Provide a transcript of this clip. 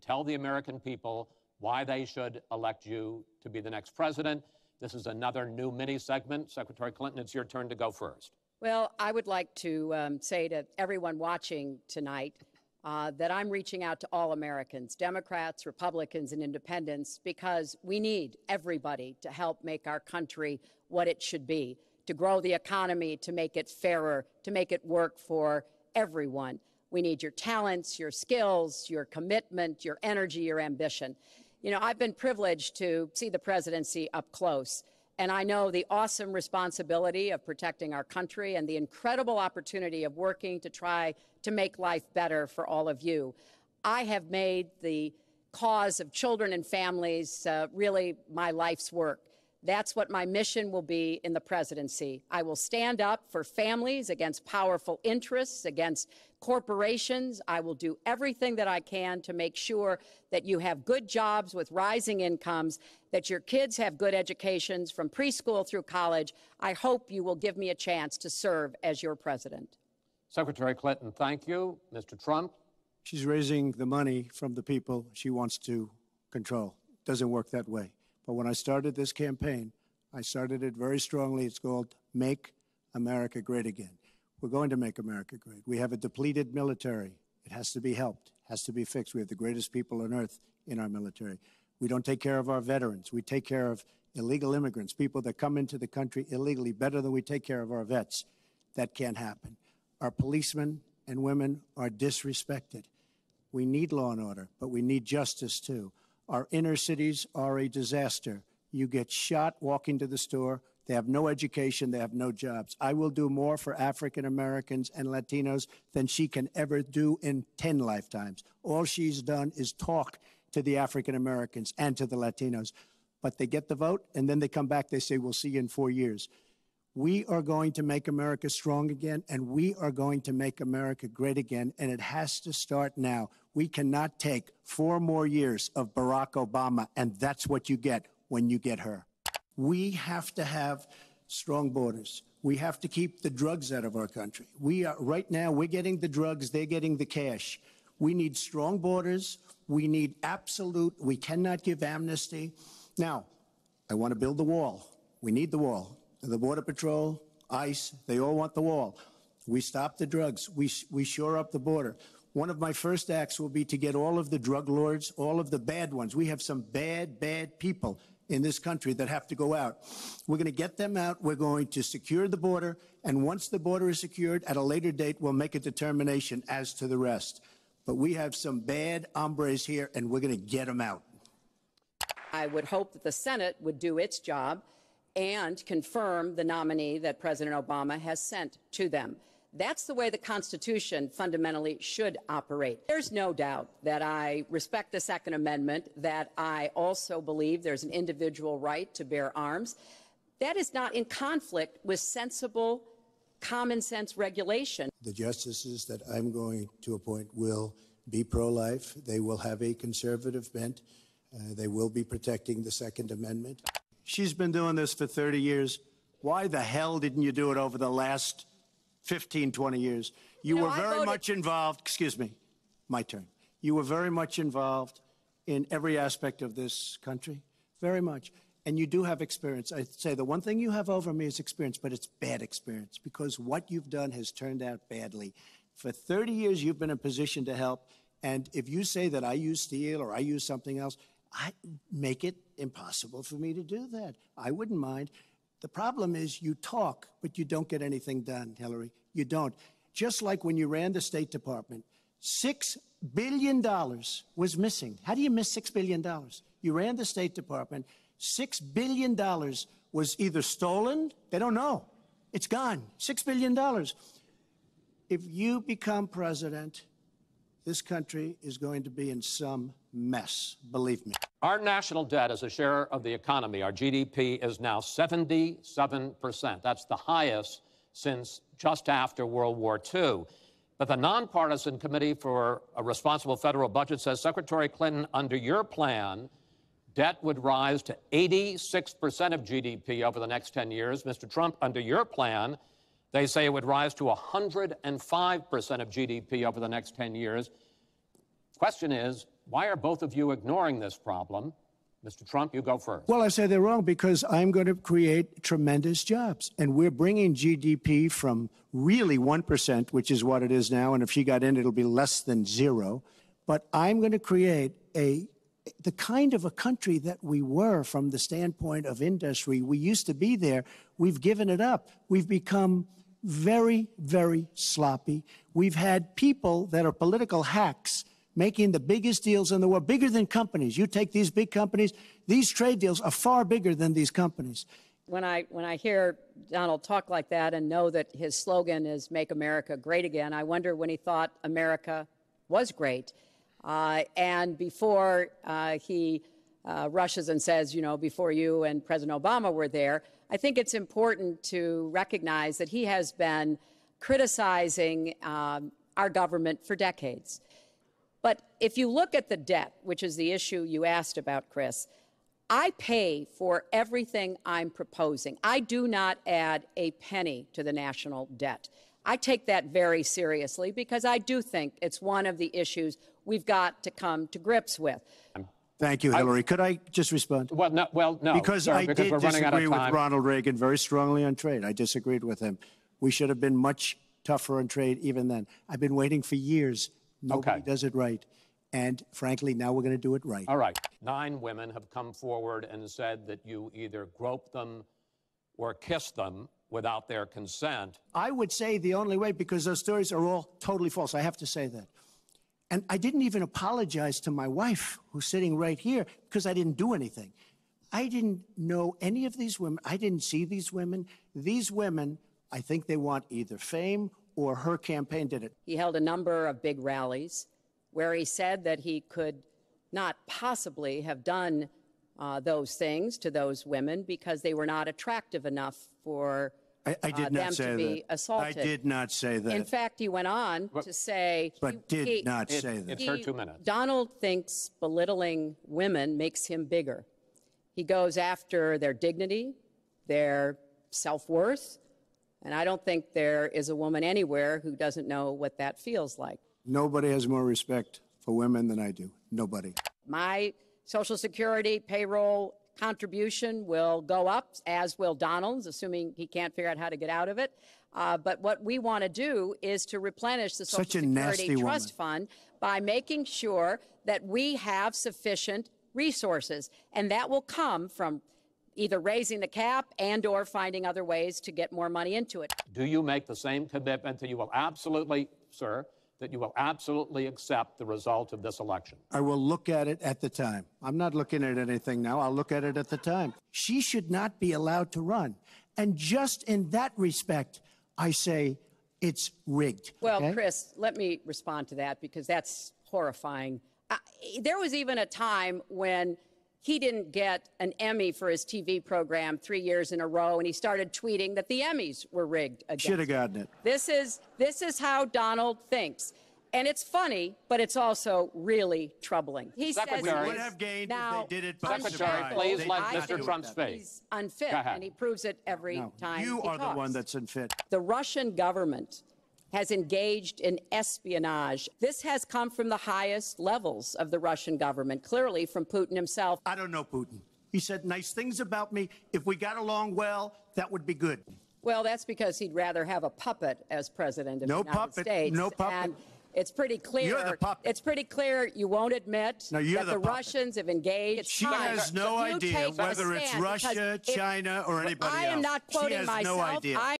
Tell the American people why they should elect you to be the next president. This is another new mini segment. Secretary Clinton, it's your turn to go first. Well, I would like to um, say to everyone watching tonight uh, that I'm reaching out to all Americans, Democrats, Republicans, and independents, because we need everybody to help make our country what it should be, to grow the economy, to make it fairer, to make it work for everyone. We need your talents, your skills, your commitment, your energy, your ambition. You know, I've been privileged to see the presidency up close. And I know the awesome responsibility of protecting our country and the incredible opportunity of working to try to make life better for all of you. I have made the cause of children and families uh, really my life's work. That's what my mission will be in the presidency. I will stand up for families against powerful interests, against corporations. I will do everything that I can to make sure that you have good jobs with rising incomes, that your kids have good educations from preschool through college. I hope you will give me a chance to serve as your president. Secretary Clinton, thank you. Mr. Trump? She's raising the money from the people she wants to control. Doesn't work that way. But when I started this campaign, I started it very strongly. It's called Make America Great Again. We're going to make America great. We have a depleted military. It has to be helped, has to be fixed. We have the greatest people on earth in our military. We don't take care of our veterans. We take care of illegal immigrants, people that come into the country illegally, better than we take care of our vets. That can't happen. Our policemen and women are disrespected. We need law and order, but we need justice too. Our inner cities are a disaster. You get shot walking to the store. They have no education. They have no jobs. I will do more for African Americans and Latinos than she can ever do in 10 lifetimes. All she's done is talk to the African Americans and to the Latinos. But they get the vote, and then they come back. They say, We'll see you in four years. We are going to make America strong again, and we are going to make America great again, and it has to start now. We cannot take four more years of Barack Obama, and that's what you get when you get her. We have to have strong borders. We have to keep the drugs out of our country. We are right now we're getting the drugs, they're getting the cash. We need strong borders. We need absolute, we cannot give amnesty. Now, I want to build the wall. We need the wall the Border Patrol, ICE, they all want the wall. We stop the drugs. We, we shore up the border. One of my first acts will be to get all of the drug lords, all of the bad ones. We have some bad, bad people in this country that have to go out. We're going to get them out. We're going to secure the border. And once the border is secured, at a later date, we'll make a determination as to the rest. But we have some bad hombres here, and we're going to get them out. I would hope that the Senate would do its job and confirm the nominee that President Obama has sent to them. That's the way the Constitution fundamentally should operate. There's no doubt that I respect the Second Amendment, that I also believe there's an individual right to bear arms. That is not in conflict with sensible, common sense regulation. The justices that I'm going to appoint will be pro life, they will have a conservative bent, uh, they will be protecting the Second Amendment. She's been doing this for 30 years. Why the hell didn't you do it over the last 15, 20 years? You, know, were very much involved. Excuse me, my turn. You were very much involved in every aspect of this country, very much. And you do have experience. I'd say the one thing you have over me is experience, but it's bad experience because what you've done has turned out badly. For 30 years, you've been in a position to help. And if you say that I use steel or I use something else, I make it impossible for me to do that. I wouldn't mind. The problem is you talk, but you don't get anything done, Hillary. You don't. Just like when you ran the State Department, $6 billion was missing. How do you miss $6 billion? You ran the State Department, $6 billion was either stolen, they don't know. It's gone. $6 billion. If you become president, this country is going to be in some mess, believe me. Our national debt as a share of the economy, our GDP, is now 77%. That's the highest since just after World War II. But the nonpartisan Committee for a Responsible Federal Budget says Secretary Clinton, under your plan, debt would rise to 86% of GDP over the next 10 years. Mr. Trump, under your plan, they say it would rise to 105% of GDP over the next 10 years. Question is, Why are both of you ignoring this problem? Mr. Trump, you go first. Well, I say they're wrong because I'm going to create tremendous jobs. And we're bringing GDP from really 1%, which is what it is now. And if she got in, it'll be less than zero. But I'm going to create a the kind of a country that we were from the standpoint of industry. We used to be there. We've given it up. We've become very, very sloppy. We've had people that are political hacks making the biggest deals in the world, bigger than companies. You take these big companies, these trade deals are far bigger than these companies. When I, when I hear Donald talk like that and know that his slogan is Make America Great Again, I wonder when he thought America was great. Uh, and before uh, he uh, rushes and says, you know, before you and President Obama were there, I think it's important to recognize that he has been criticizing um, our government for decades. But if you look at the debt, which is the issue you asked about, Chris, I pay for everything I'm proposing. I do not add a penny to the national debt. I take that very seriously because I do think it's one of the issues we've got to come to grips with. Thank you, Hillary. Could I just respond? Well, no, well, no, Because sir, I because did we're running out of disagree with time. Ronald Reagan very strongly on trade. I disagreed with him. We should have been much tougher on trade even then. I've been waiting for years. Nobody Okay. does it right. And frankly, now we're going to do it right. All right. Nine women have come forward and said that you either groped them or kissed them without their consent. I would say the only way, because those stories are all totally false. I have to say that. And I didn't even apologize to my wife, who's sitting right here, because I didn't do anything. I didn't know any of these women. I didn't see these women. These women, I think they want either fame or her campaign did it. He held a number of big rallies where he said that he could not possibly have done uh, those things to those women because they were not attractive enough for I, I did uh, not them say to be that. assaulted. I did not say that. In fact, he went on to say, but he- did he- not It- say that. it's her two minutes. Donald thinks belittling women makes him bigger. He goes after their dignity, their self worth, and I don't think there is a woman anywhere who doesn't know what that feels like. Nobody has more respect for women than I do. Nobody. My Social Security payroll contribution will go up, as will Donald's, assuming he can't figure out how to get out of it. Uh, but what we want to do is to replenish the Social Security Trust Fund by making sure that we have sufficient resources, and that will come from either raising the cap and or finding other ways to get more money into it. Do you make the same commitment that you will absolutely, sir, that you will absolutely accept the result of this election? I will look at it at the time. I'm not looking at anything now. I'll look at it at the time. She should not be allowed to run. And just in that respect, I say it's rigged. Well, okay? Chris, let me respond to that because that's horrifying. Uh, there was even a time when he didn't get an Emmy for his TV program three years in a row, and he started tweeting that the Emmys were rigged against Should have gotten it. This is this is how Donald thinks. And it's funny, but it's also really troubling. He Secretary. says Would have gained if they did it by Secretary, surprise. please They let Mr. do it Trump that speak. He's unfit, and he proves it every No, time you he are the one that's unfit. the Russian government has engaged in espionage. This has come from the highest levels of the Russian government, clearly from Putin himself. I don't know Putin. He said nice things about me. If we got along well, that would be good. Well, that's because he'd rather have a puppet as president of No the United puppet, States. no puppet. And it's pretty clear. You're the puppet. It's pretty clear you won't admit No, that the the. Russians have engaged. It's She time has no you idea whether it's Russia, China, or anybody else. I am else. not She quoting has myself. no